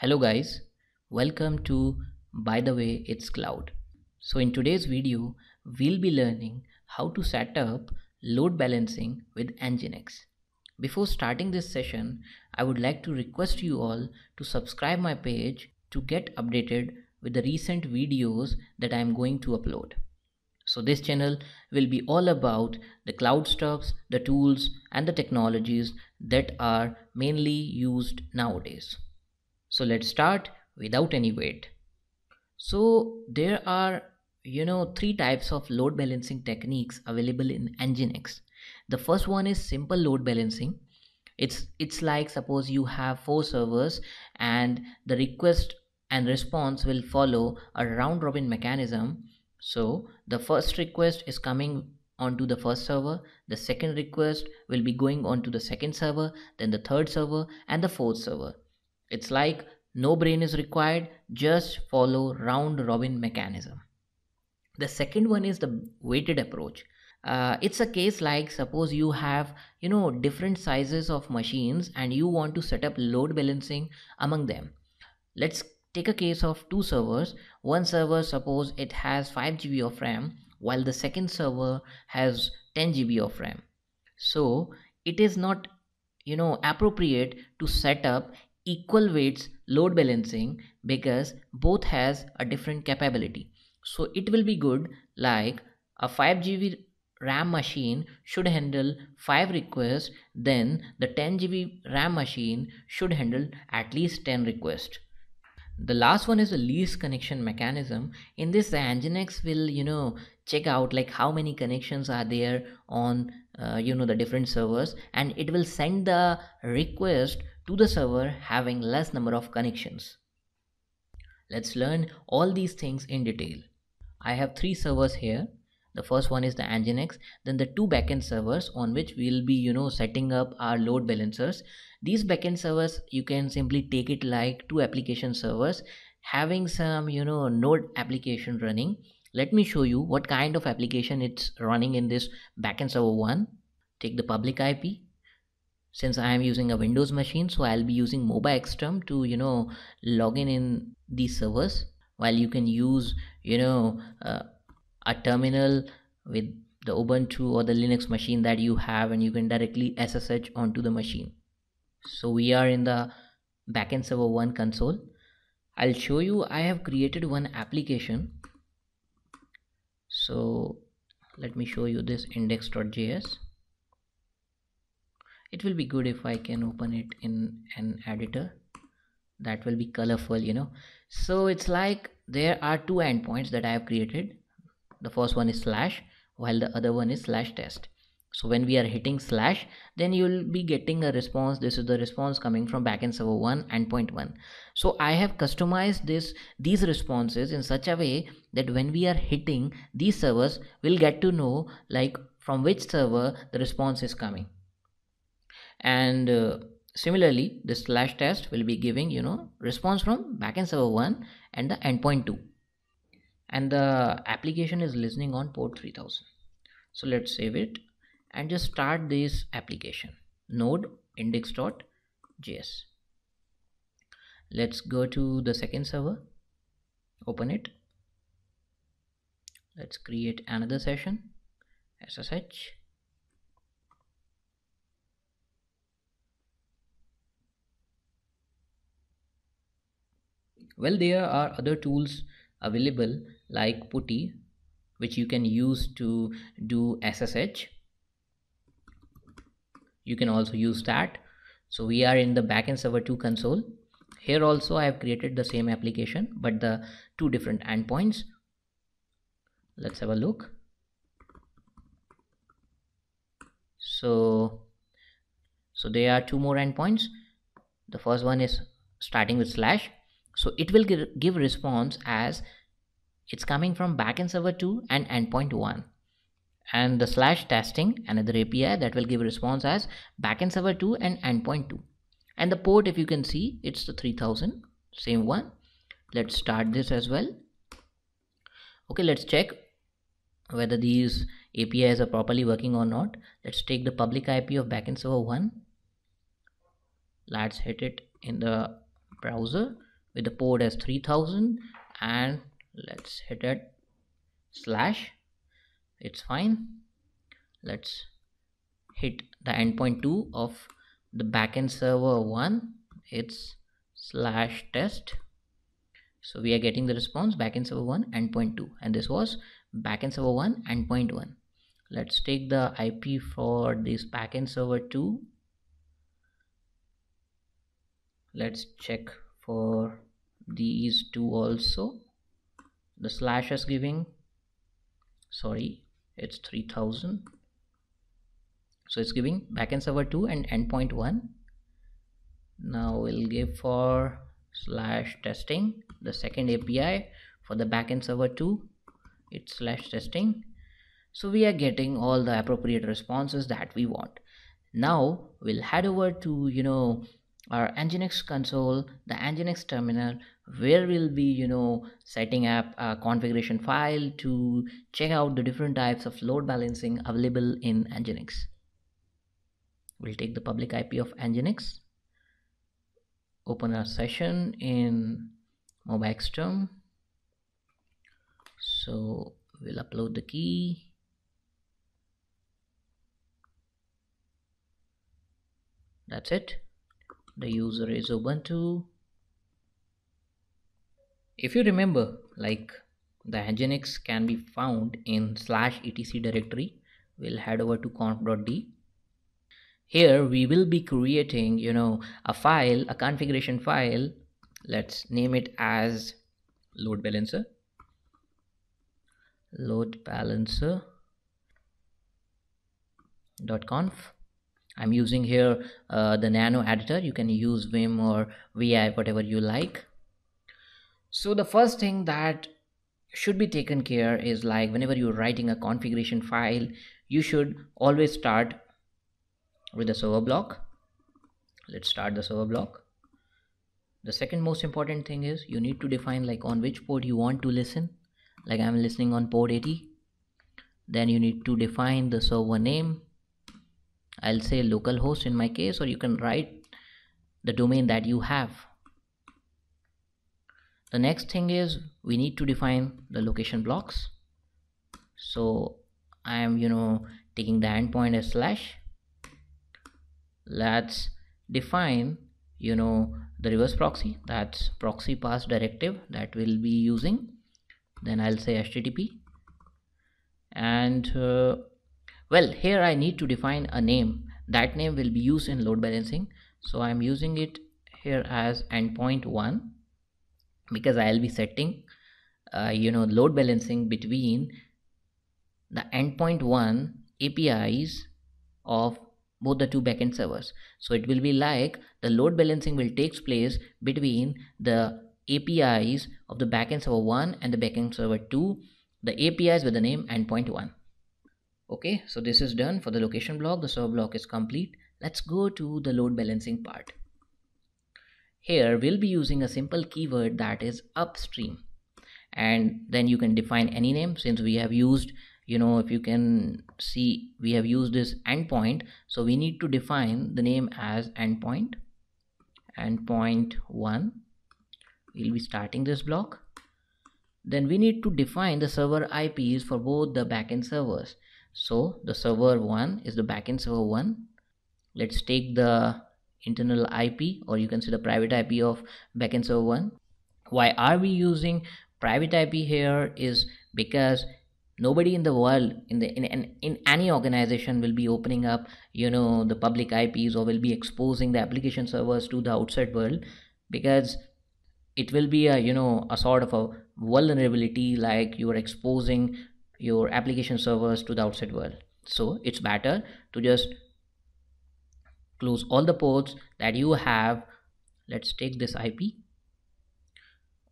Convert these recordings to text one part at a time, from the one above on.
Hello guys, welcome to By the Way It's Cloud. So in today's video, we'll be learning how to set up load balancing with Nginx. Before starting this session, I would like to request you all to subscribe my page to get updated with the recent videos that I am going to upload. So this channel will be all about the cloud stuffs, the tools and the technologies that are mainly used nowadays. So let's start without any wait. So there are you know three types of load balancing techniques available in Nginx. The first one is simple load balancing. It's it's like suppose you have four servers and the request and response will follow a round robin mechanism. So the first request is coming onto the first server, the second request will be going on to the second server, then the third server and the fourth server it's like no brain is required, just follow round robin mechanism. The second one is the weighted approach. Uh, it's a case like suppose you have you know different sizes of machines and you want to set up load balancing among them let's take a case of two servers one server suppose it has 5 GB of RAM while the second server has 10 GB of RAM so it is not you know appropriate to set up equal weights load balancing because both has a different capability. So it will be good like a 5 GB RAM machine should handle 5 requests then the 10 GB RAM machine should handle at least 10 requests. The last one is the least connection mechanism. In this the nginx will you know check out like how many connections are there on uh, you know the different servers and it will send the request to the server having less number of connections. Let's learn all these things in detail. I have three servers here. The first one is the Nginx, then the two backend servers on which we'll be, you know, setting up our load balancers. These backend servers, you can simply take it like two application servers having some, you know, node application running. Let me show you what kind of application it's running in this backend server one. Take the public IP since I am using a Windows machine so I'll be using MobaXterm to you know log in in these servers. While you can use you know uh, a terminal with the Ubuntu or the Linux machine that you have and you can directly SSH onto the machine. So we are in the backend server 1 console. I'll show you I have created one application so let me show you this index.js it will be good if I can open it in an editor. That will be colorful you know. So it's like there are two endpoints that I have created. The first one is slash while the other one is slash test so when we are hitting slash then you will be getting a response. This is the response coming from backend server 1 and 1 so i have customized this these responses in such a way that when we are hitting these servers we'll get to know like from which server the response is coming. And uh, similarly the slash test will be giving you know response from backend server 1 and the endpoint 2 and the application is listening on port 3000 so let's save it and just start this application. Node index.js let's go to the second server. Open it. Let's create another session ssh well there are other tools available like putty which you can use to do ssh you can also use that. So we are in the backend server 2 console. Here also i have created the same application but the two different endpoints. Let's have a look. So so there are two more endpoints. The first one is starting with slash. So it will give response as it's coming from backend server 2 and endpoint 1 and the slash testing another api that will give response as backend server 2 and endpoint 2 and the port if you can see it's the 3000 same one. Let's start this as well. Okay let's check whether these apis are properly working or not. Let's take the public ip of backend server 1 let's hit it in the browser with the port as 3000 and let's hit it slash it's fine. Let's hit the endpoint 2 of the backend server 1 it's slash test. So we are getting the response backend server 1 endpoint 2 and this was backend server 1 endpoint 1 let's take the ip for this backend server 2 let's check for these two also. The slash is giving. Sorry it's 3000 so it's giving backend server 2 and endpoint 1 now we'll give for slash testing the second api for the backend server 2 it's slash testing. So we are getting all the appropriate responses that we want. Now we'll head over to you know our nginx console the nginx terminal where we'll be you know setting up a configuration file to check out the different types of load balancing available in nginx. We'll take the public ip of nginx open a session in MobaXterm so we'll upload the key. That's it. The user is ubuntu if you remember like the nginx can be found in slash etc directory. We'll head over to conf.d here we will be creating you know a file a configuration file. Let's name it as load balancer. Load balancer dot conf. I'm using here uh, the nano editor. You can use vim or vi whatever you like so the first thing that should be taken care is like whenever you're writing a configuration file you should always start with the server block. Let's start the server block. The second most important thing is you need to define like on which port you want to listen. Like i'm listening on port 80 then you need to define the server name. I'll say localhost in my case or you can write the domain that you have the next thing is we need to define the location blocks. So i am you know taking the endpoint as slash. Let's define you know the reverse proxy. That's proxy pass directive that we'll be using. Then I'll say HTTP and uh, well here I need to define a name. That name will be used in load balancing. So I'm using it here as endpoint 1 because I'll be setting uh, you know load balancing between the endpoint 1 APIs of both the two backend servers. So it will be like the load balancing will takes place between the apis of the backend server 1 and the backend server 2 the apis with the name endpoint 1 okay so this is done for the location block. The server block is complete. Let's go to the load balancing part here we'll be using a simple keyword that is upstream. And then you can define any name. Since we have used you know if you can see we have used this endpoint so we need to define the name as endpoint. Endpoint 1 we'll be starting this block. Then we need to define the server IPs for both the backend servers. So the server 1 is the backend server 1 let's take the internal IP or you can see the private IP of backend server 1 why are we using private IP here is because nobody in the world in the in, in, in any organization will be opening up you know the public ips or will be exposing the application servers to the outside world because it will be a you know a sort of a vulnerability like you are exposing your application servers to the outside world. So it's better to just close all the ports that you have. Let's take this ip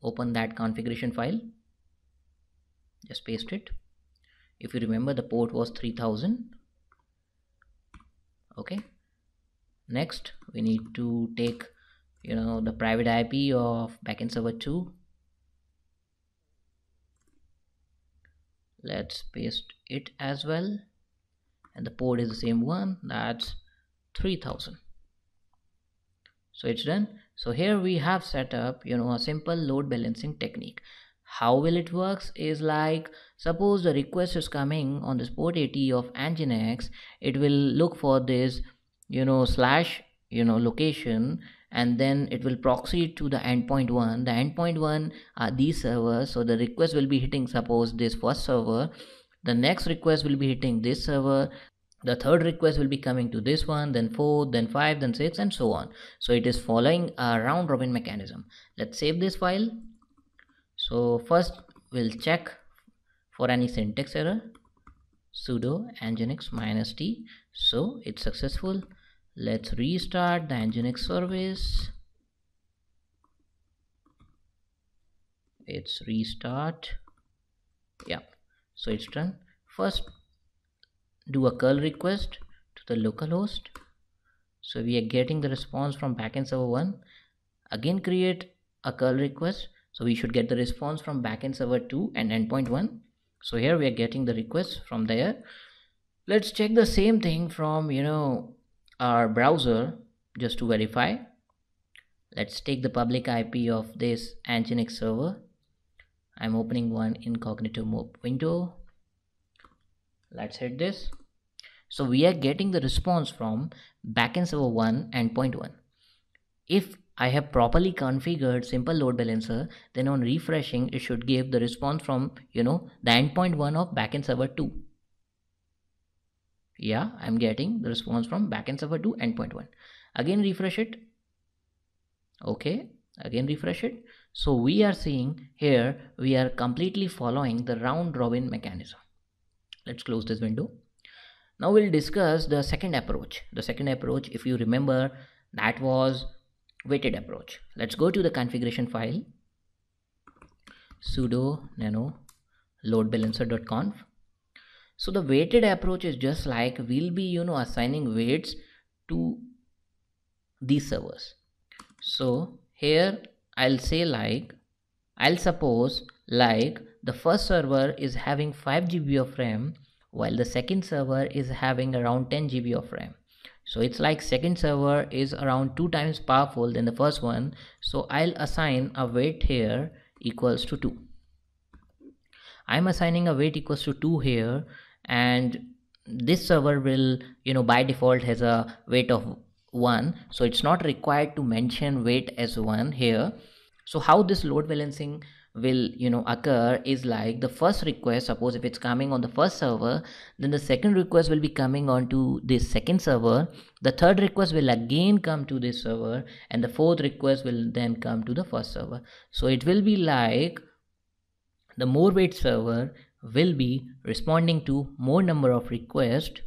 open that configuration file. Just paste it. If you remember the port was 3000 okay. Next we need to take you know the private IP of backend server 2 let's paste it as well. And the port is the same one. That's 3000 so it's done. So here we have set up you know a simple load balancing technique. How will it works is like suppose the request is coming on this port 80 of nginx it will look for this you know slash you know location and then it will proxy to the endpoint one. The endpoint one are these servers. So the request will be hitting suppose this first server. The next request will be hitting this server the third request will be coming to this one then fourth then five then six and so on. So it is following a round robin mechanism. Let's save this file. So first we'll check for any syntax error. Sudo nginx minus t. So it's successful. Let's restart the nginx service. It's restart. Yeah so it's done. First do a curl request to the localhost so we are getting the response from backend server 1 again create a curl request. So we should get the response from backend server 2 and endpoint 1 so here we are getting the request from there. Let's check the same thing from you know our browser just to verify. Let's take the public ip of this nginx server. I'm opening one incognito mode window let's hit this so we are getting the response from backend server 1 and 1 if I have properly configured simple load balancer, then on refreshing, it should give the response from, you know, the endpoint 1 of backend server 2. Yeah, I'm getting the response from backend server 2 endpoint 1. Again, refresh it. Okay, again refresh it. So we are seeing here, we are completely following the round robin mechanism. Let's close this window. Now we'll discuss the second approach. The second approach, if you remember, that was weighted approach. Let's go to the configuration file sudo nano load balancer.conf. So the weighted approach is just like we'll be you know assigning weights to these servers. So here I'll say like I'll suppose like the first server is having 5 GB of RAM while the second server is having around 10 GB of RAM. So it's like second server is around two times powerful than the first one. So I'll assign a weight here equals to 2 I'm assigning a weight equals to 2 here and this server will you know by default has a weight of 1 so it's not required to mention weight as 1 here. So how this load balancing will you know occur is like the first request suppose if it's coming on the first server then the second request will be coming on to this second server. The third request will again come to this server and the fourth request will then come to the first server. So it will be like the more weight server will be responding to more number of requests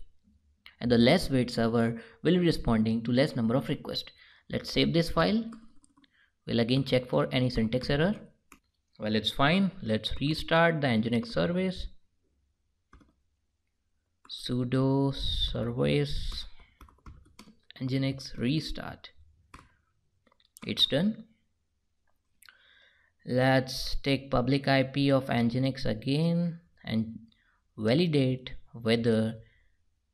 and the less weight server will be responding to less number of requests let's save this file. We'll again check for any syntax error well it's fine. Let's restart the nginx service. Sudo service nginx restart. It's done. Let's take public ip of nginx again and validate whether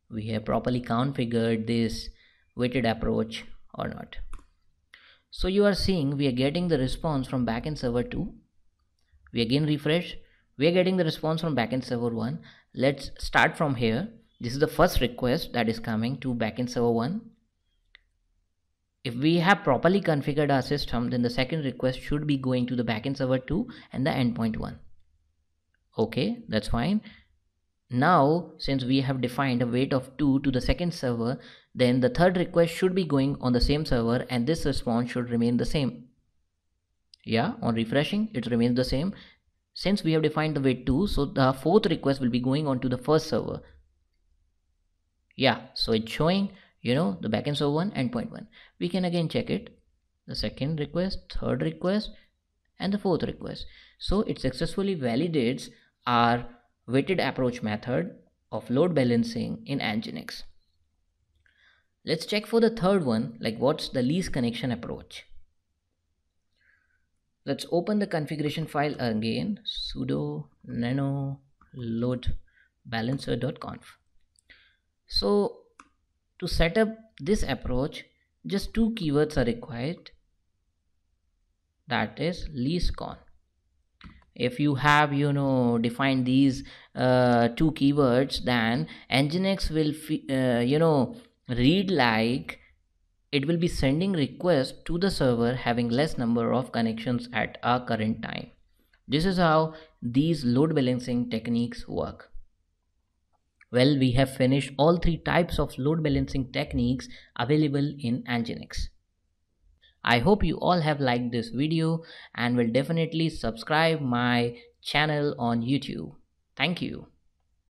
we have properly configured this weighted approach or not. So you are seeing we are getting the response from backend server 2 we again refresh. We are getting the response from backend server 1 let's start from here. This is the first request that is coming to backend server 1 if we have properly configured our system then the second request should be going to the backend server 2 and the endpoint 1 okay that's fine. Now since we have defined a weight of 2 to the second server then the third request should be going on the same server and this response should remain the same yeah on refreshing it remains the same. Since we have defined the weight 2 so the fourth request will be going on to the first server. Yeah so it's showing you know the backend server 1 endpoint 1 we can again check it. The second request third request and the fourth request. So it successfully validates our weighted approach method of load balancing in nginx. Let's check for the third one like what's the least connection approach let's open the configuration file again sudo nano load balancer.conf so to set up this approach just two keywords are required. That is least_conn if you have you know defined these uh, two keywords then nginx will uh, you know read like it will be sending request to the server having less number of connections at our current time this is how these load balancing techniques work well, we have finished all three types of load balancing techniques available in Nginx. I hope you all have liked this video and will definitely subscribe my channel on YouTube. Thank you.